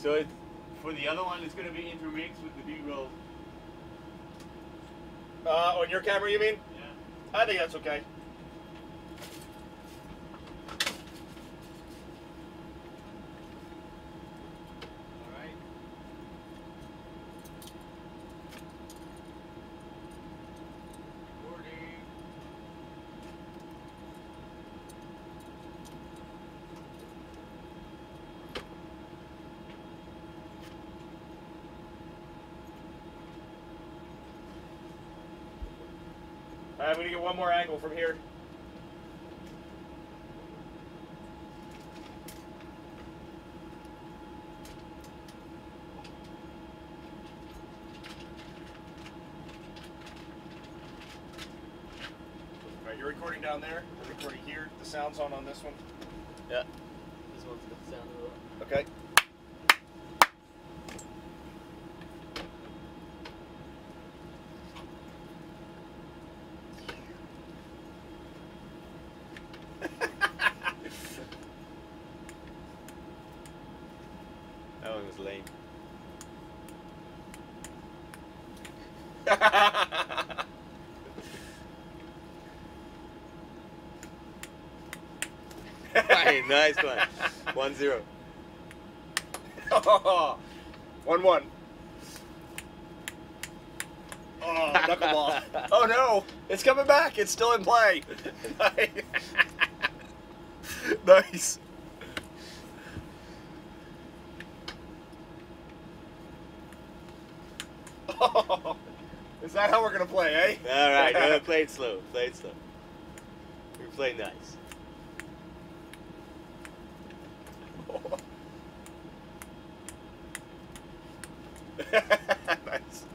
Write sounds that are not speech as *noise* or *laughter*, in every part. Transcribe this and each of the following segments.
So it, for the other one, it's gonna be intermixed with the B-roll. Uh, on your camera, you mean? Yeah. I think that's okay. I'm gonna get one more angle from here. All right, you're recording down there. We're recording here. The sound's on on this one. Yeah. This one's got the sound it. Okay. That one was lame. Hey, nice one. One zero. *laughs* one one. Oh, knuckleball. *laughs* oh no, it's coming back. It's still in play. *laughs* nice. Oh, is that how we're gonna play, eh? All right, no, *laughs* play it slow. Play it slow. We play nice. *laughs* nice.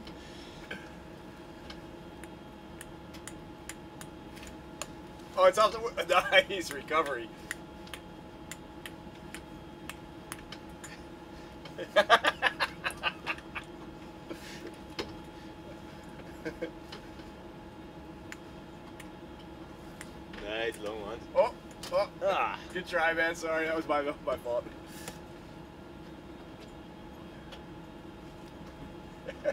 Oh, it's off the *laughs* nice recovery. Nice long ones. oh, oh, Ah. good try, man. Sorry, that was my my fault. Try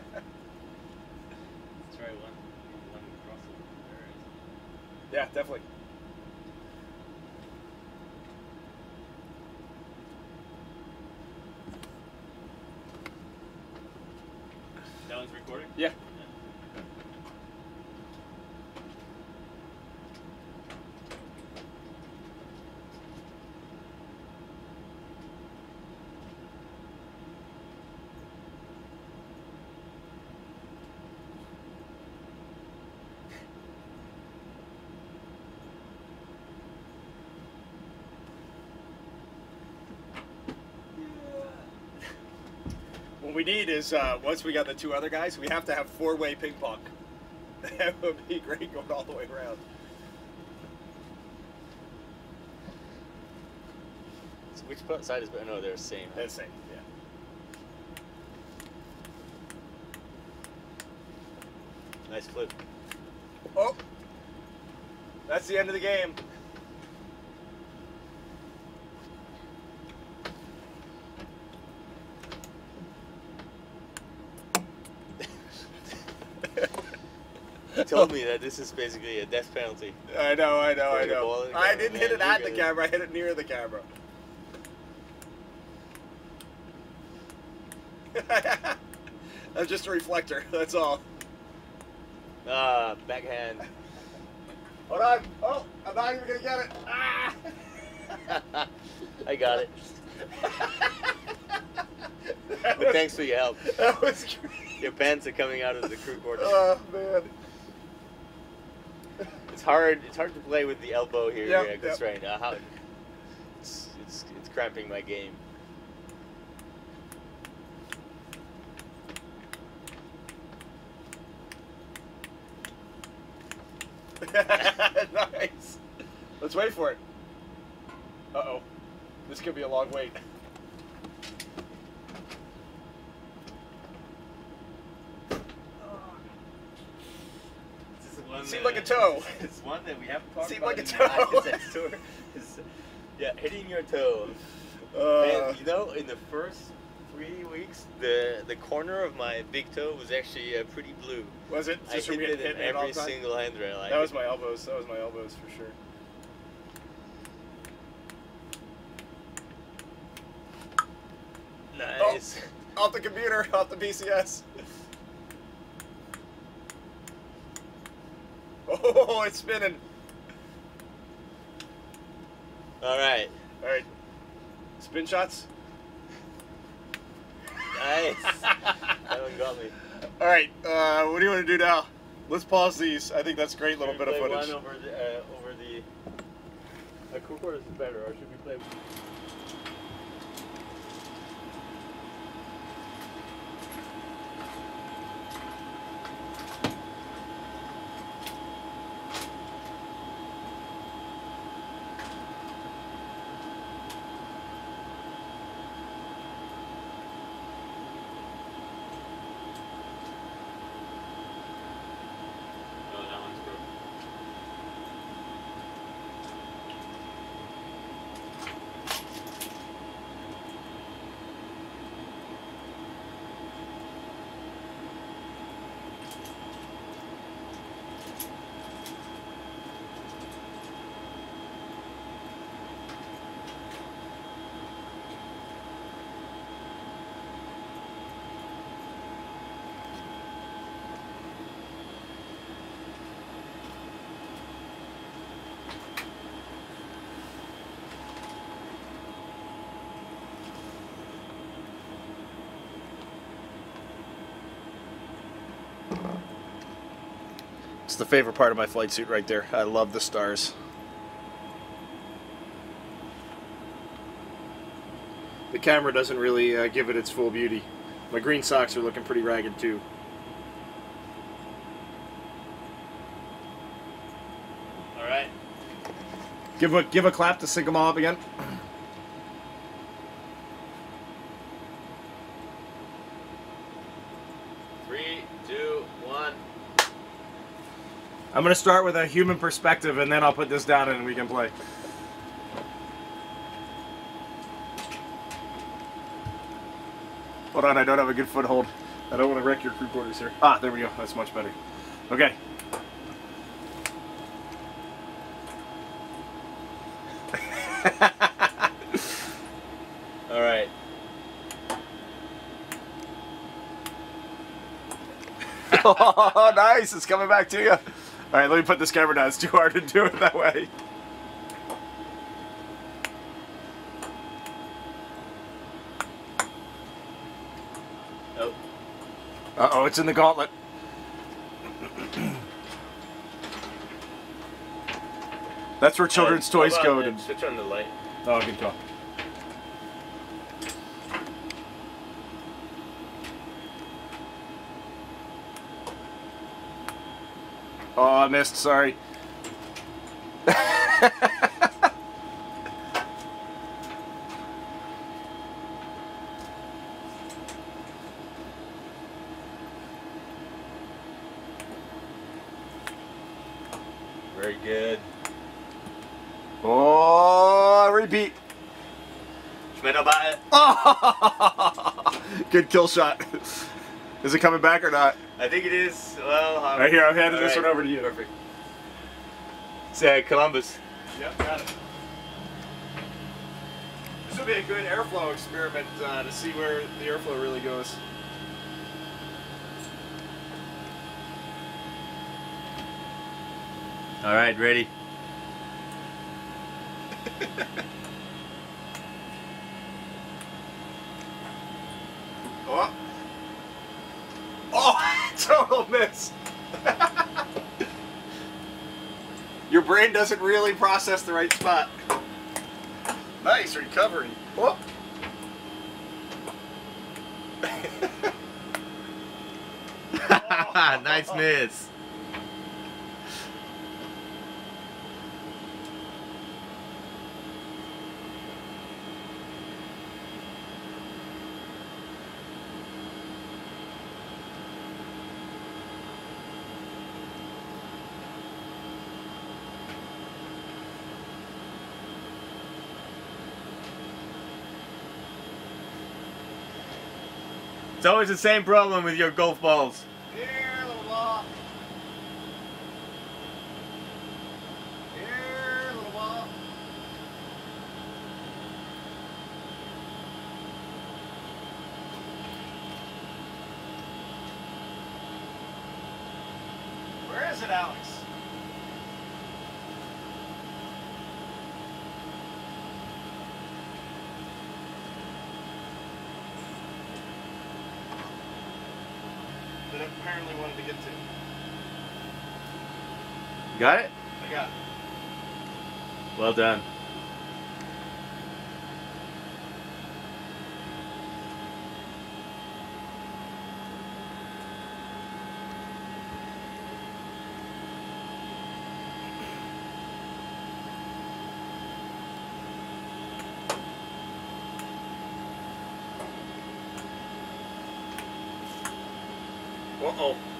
one. One crossover. yeah, definitely. That one's recording? Yeah. What we need is uh, once we got the two other guys, we have to have four-way ping pong. *laughs* That would be great going all the way around. So which side is better? No, they're the same. That's same, yeah. Nice flip. Oh, that's the end of the game. Told me that this is basically a death penalty. I know, I know, I know. ball in the I didn't hit it at the camera. I hit it near the camera. *laughs* That's just a reflector. That's all. Ah, backhand. *laughs* Hold on. Oh, I'm not even gonna get it. Ah! *laughs* I got it. But was- thanks for your help. That was great. Your pants are coming out of the crew quarters. Oh man. It's hard. It's hard to play with the elbow here. Yep, yeah, that's yep. right. Uh, how, it's, it's it's cramping my game. *laughs* nice. Let's wait for it. Uh oh. This could be a long wait. This is one Seemed like a toe. It's one that we haven't talked Seemed about like a toe. *laughs* Tour. Is, yeah, hitting your toe. Uh, Man, you know, in the first three weeks, the the corner of my big toe was actually uh, pretty blue. Was it? I Just from hit it in hit it all every single handrail. I That was my elbows. That was my elbows for sure. nice. Off the computer, off the PCS. *laughs* Oh, it's spinning. All right. All right. Spin shots. Nice. *laughs* that one got me. All right. Uh, what do you want to do now? Let's pause these. I think that's a great little Should bit we of footage. One over the uh, over the. A quarters is better, or should we play? Oh, that one's broken. It's the favorite part of my flight suit right there. I love the stars. The camera doesn't really uh, give it its full beauty. My green socks are looking pretty ragged too. All right. Give a give a clap to sync them all up again. Three, two, one. I'm gonna start with a human perspective and then I'll put this down and we can play. Hold on, I don't have a good foothold. I don't want to wreck your crew quarters here. Ah, there we go. That's much better. Okay. *laughs* All right. *laughs* oh, nice. It's coming back to you. All right, let me put this camera down. It's too hard to do it that way. Oh. Uh oh, it's in the gauntlet. That's where children's Uh, toys go. To... Switch on the light. Oh, good call. I missed. Sorry. Very good. Oh, repeat. Schmedo bite. Oh, good kill shot. Is it coming back or not? I think it is. Well, um, Right here, I'm handing this right. one over to you. Perfect. Say Columbus. Yep, got it. This would be a good airflow experiment uh, to see where the airflow really goes. All right, ready. *laughs* Oh, oh total miss. Your brain doesn't really process the right spot. Nice recovery. Oh. *laughs* nice miss. It's always the same problem with your golf balls. Here, little ball. Here, little ball. Where is it, Alex? I apparently wanted to get to. Got it? I got it. Well done. Uh oh.